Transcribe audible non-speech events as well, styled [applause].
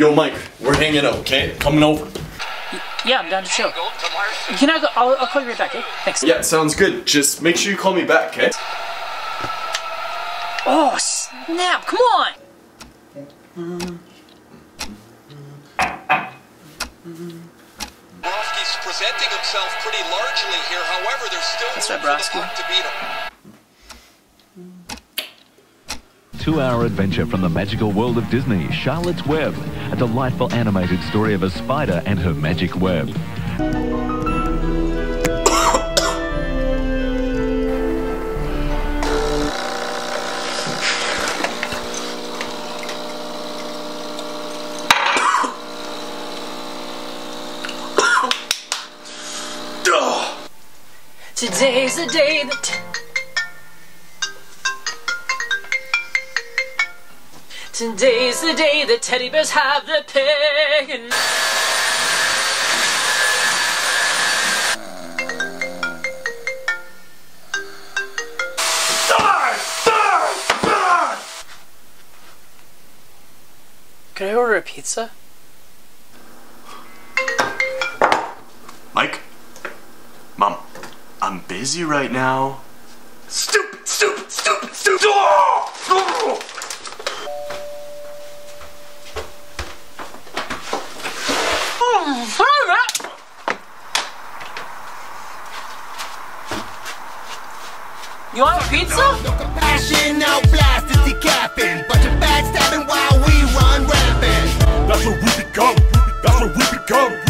Yo, Mike, we're hanging out, okay? Coming over. Yeah, I'm down to chill. Can I go? I'll, I'll call you right back, okay? Thanks. Yeah, sounds good. Just make sure you call me back, okay? Oh, snap. Come on. Bobrovsky's presenting himself pretty largely here. However, there's still That's room right, for the Bobrovsky. puck to beat him. Two-hour adventure from the magical world of Disney, Charlotte's Web, a delightful animated story of a spider and her magic web. [coughs] Today's the day that. Today's the day that teddy bears have their pick. Can I order a pizza? Mike? Mom, I'm busy right now. Stupid, stupid, stupid, stupid! You want a pizza? No compassion, now blast is decapping. Bunch of backstabbing while we run rampant. That's where we become. That's where we become.